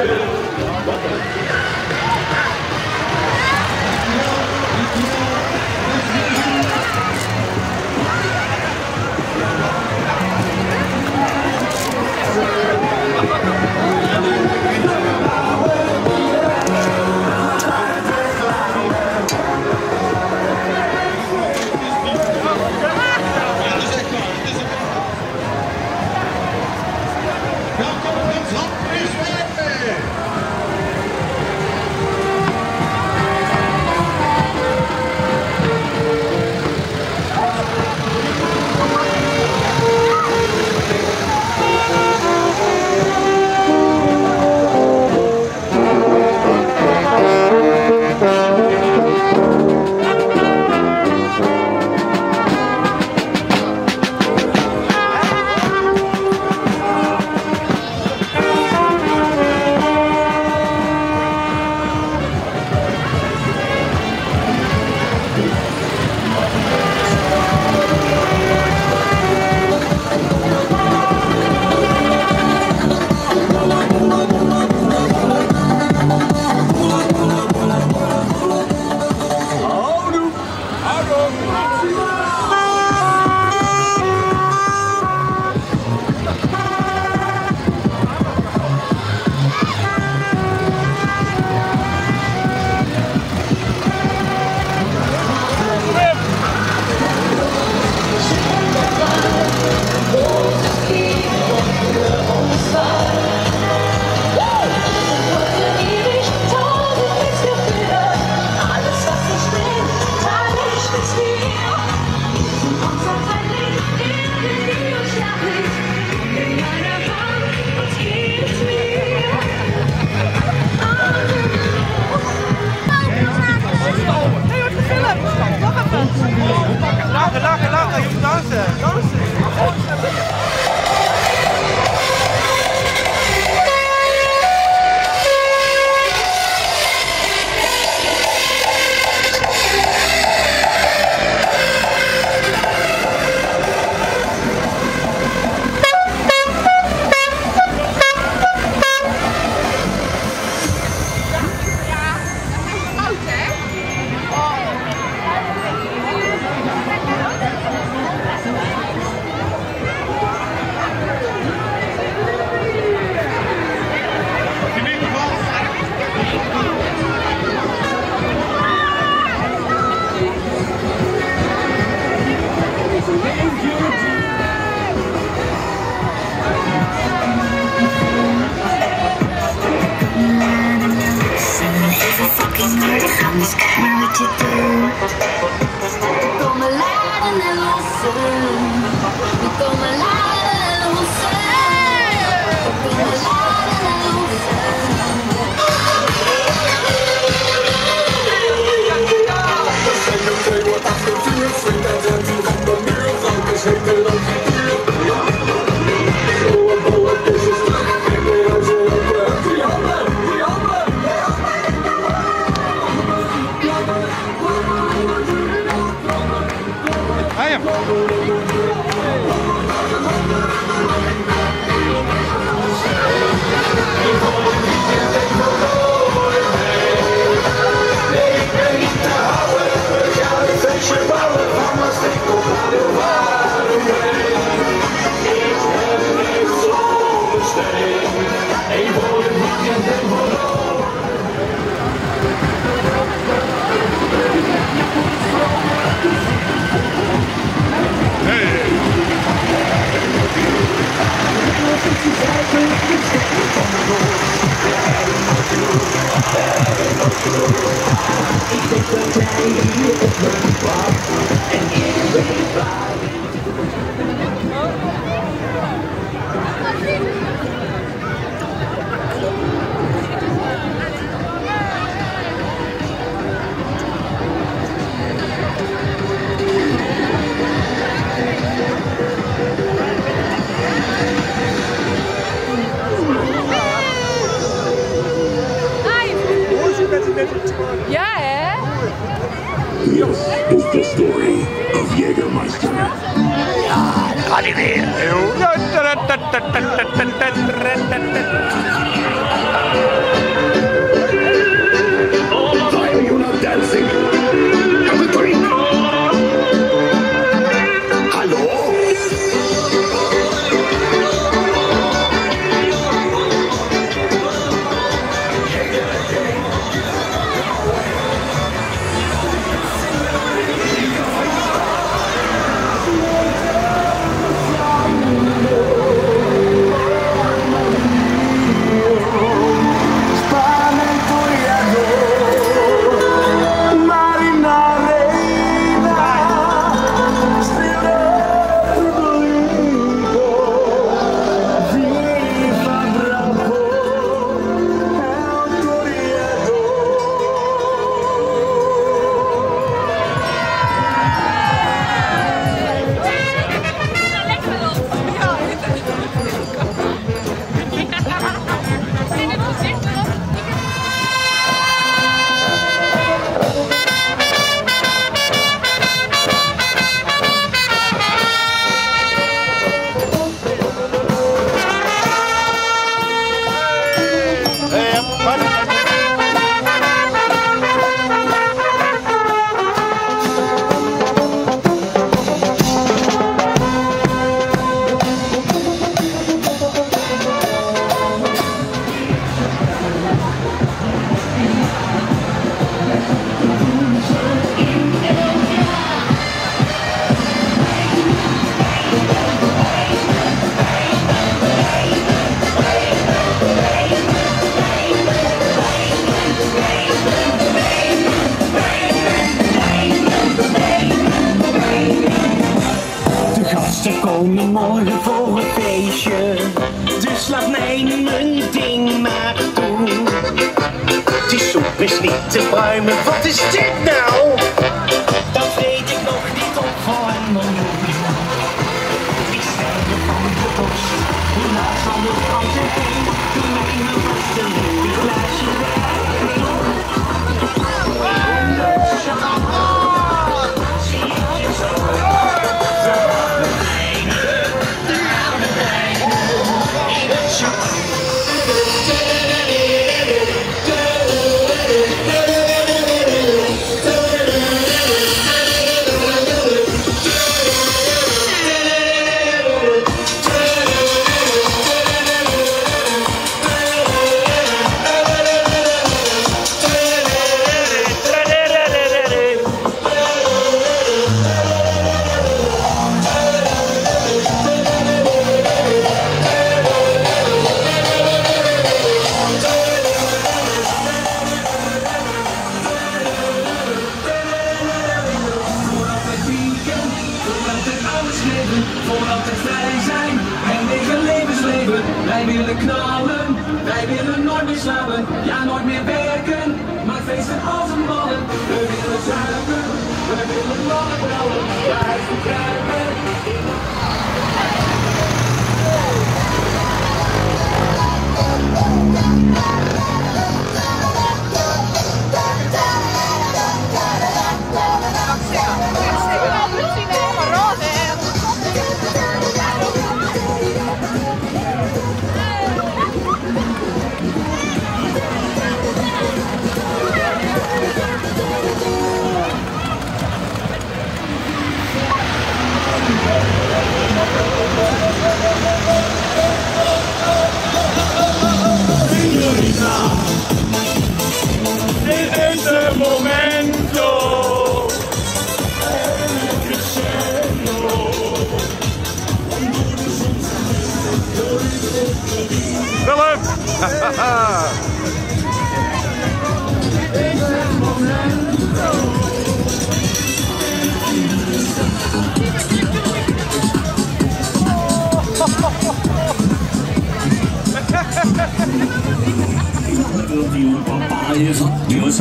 Hey! to do. It's a good day, it's a good day.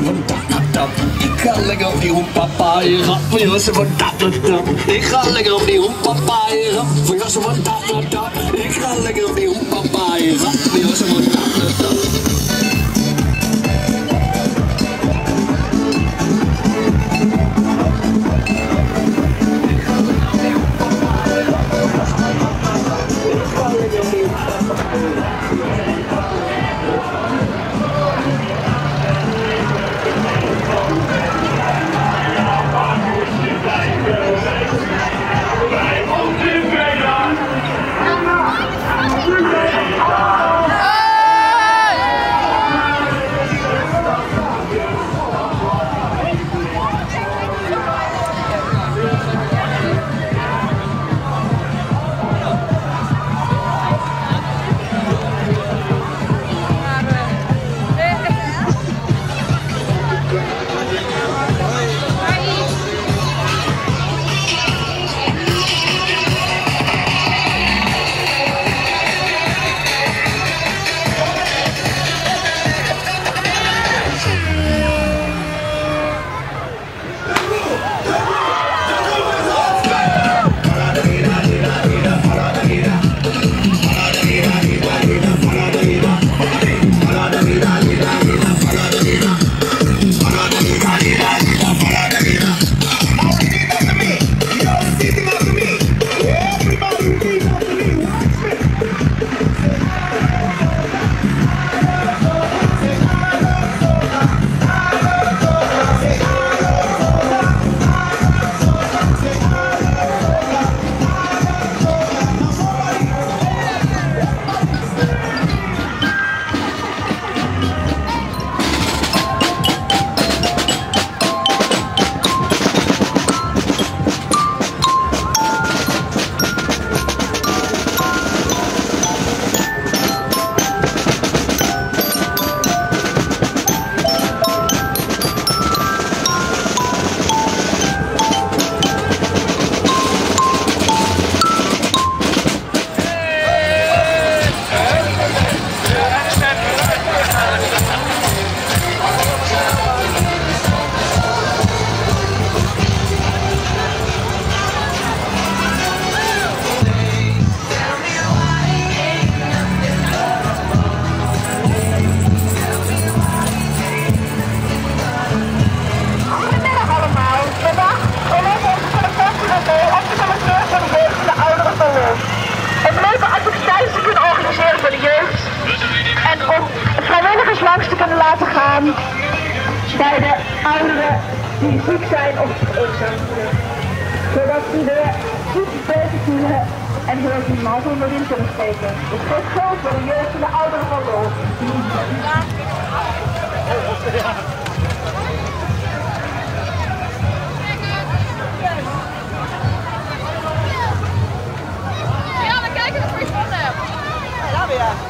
Ik ga lekker opnieuw, papa, je gaat voor jassen van dat Ik ga lekker opnieuw, papa, je gaat voor jassen van dat Ik ga lekker opnieuw, papa, je gaat voor jassen van dat laten gaan bij de ouderen die ziek zijn of eenzaam zijn. Zodat ze de goed beter voelen en zodat ze een hand onder de riem kunnen steken. Dus geef geld voor de jeugd en de ouderen van Lol. Ja, we kijken of ik gewonnen heb. Ja,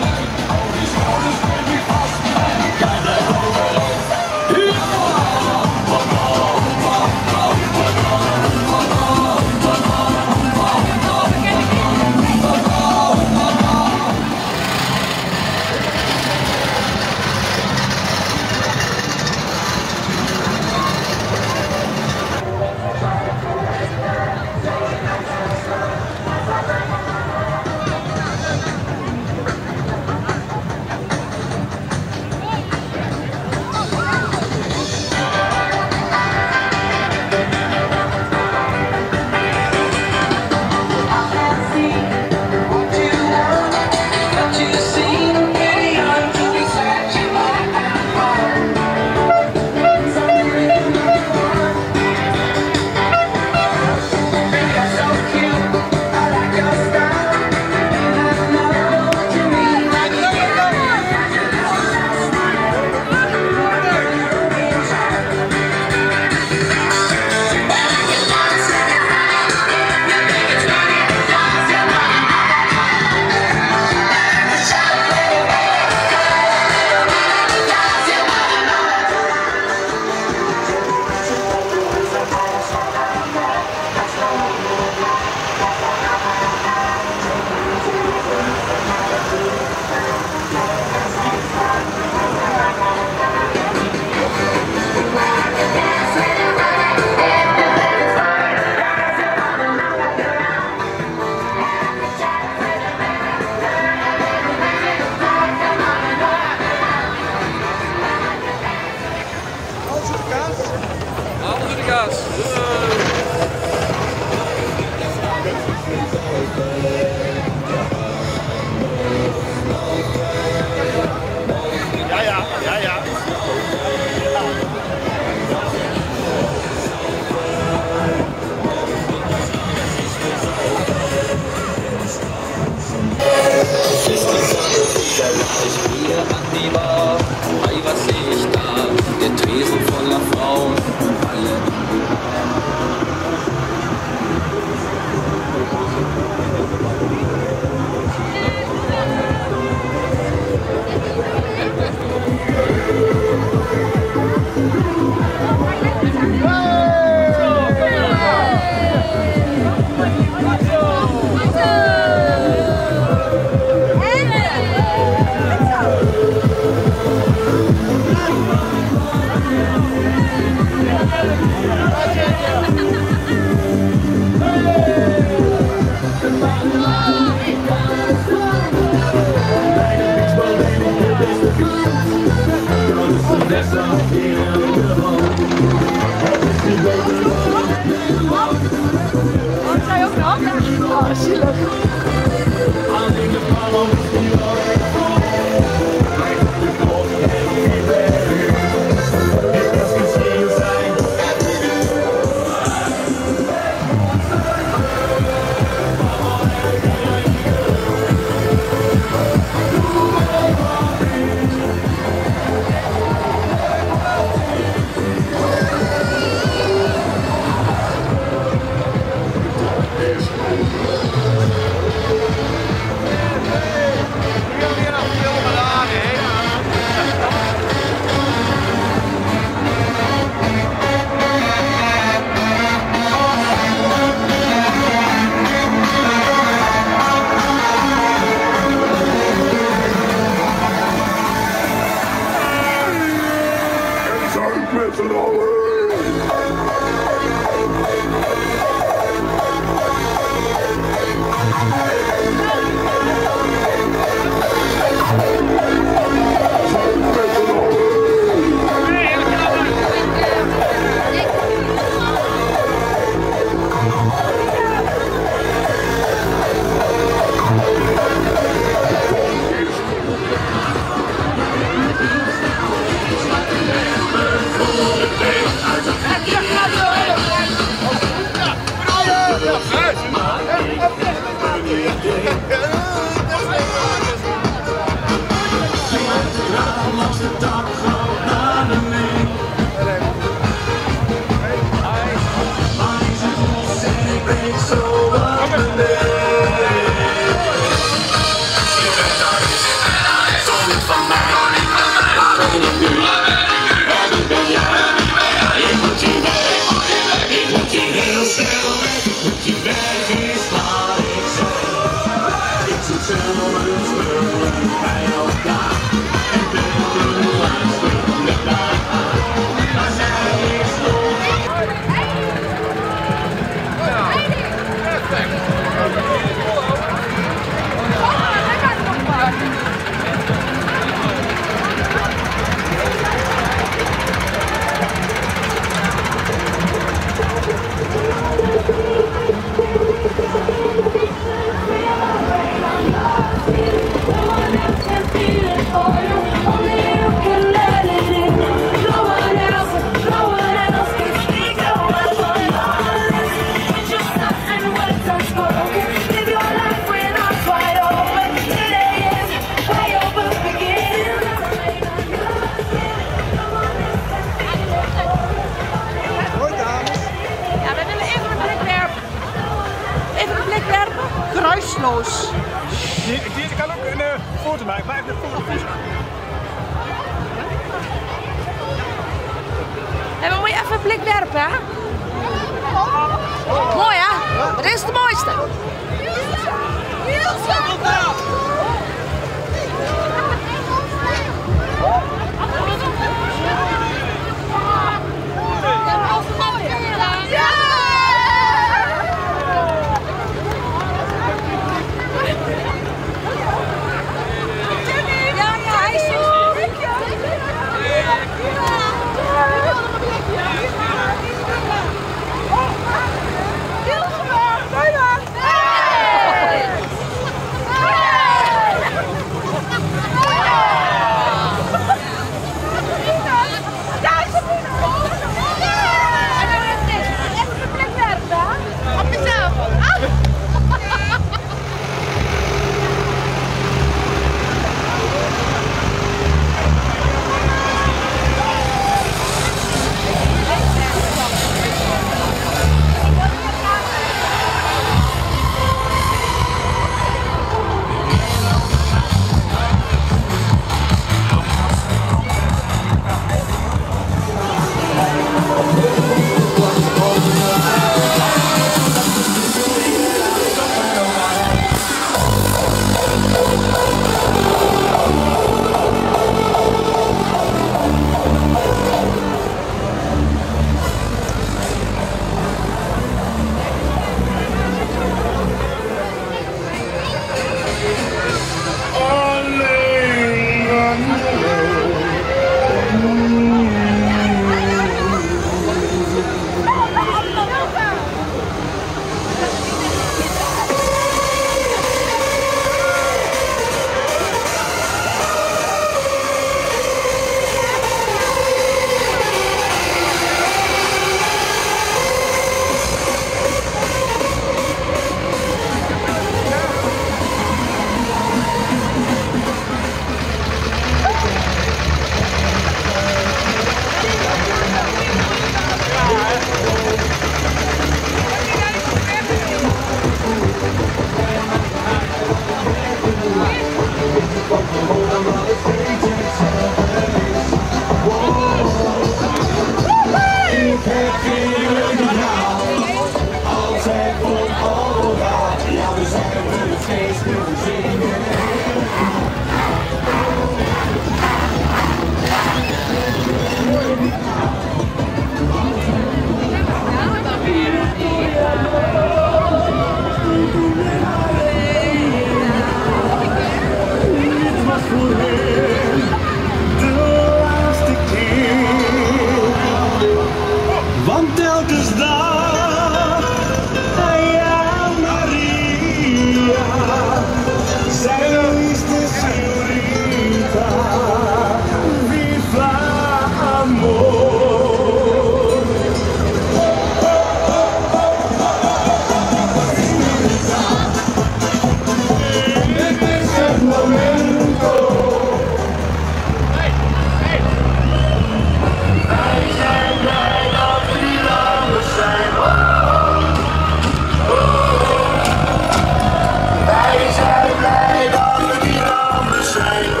I'm the same.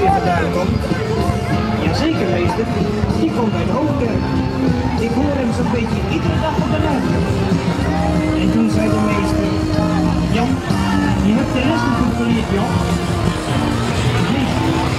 weer vandaan? Jazeker, meester. Die komt de hoofdkerk. Ik hoor hem zo'n beetje iedere dag op de radio. En toen zei de meester, Jan, je hebt de rest nog geleerd, Jan. Meester.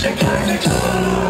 Shake like a